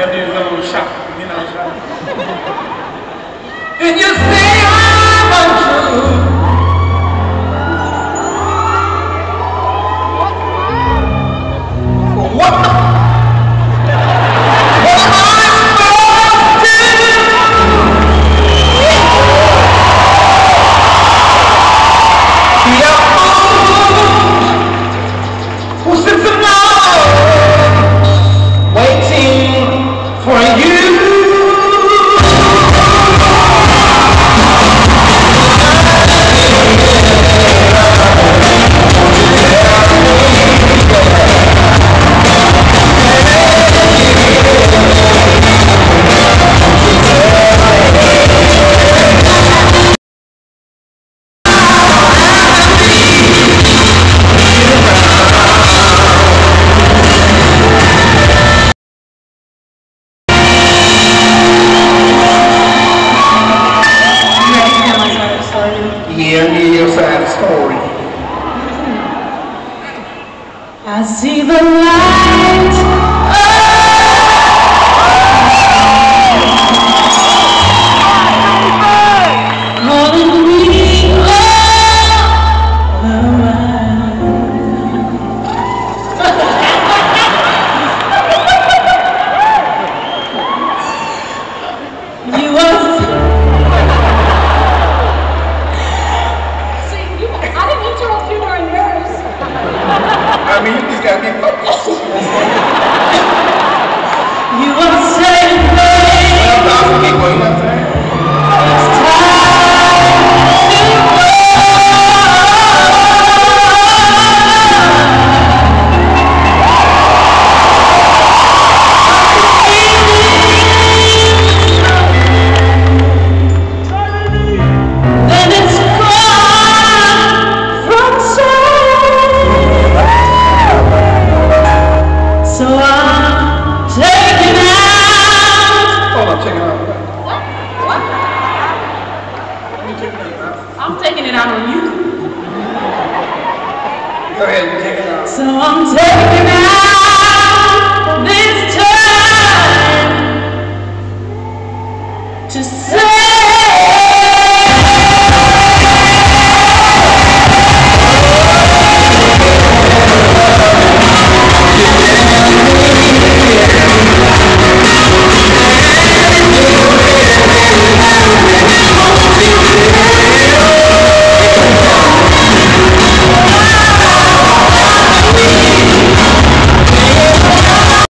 to do his own shopping, you know. and you Side story. I see the light que a mí down on you. Go ahead, take it off. So I'm taking out this